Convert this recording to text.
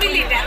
militar.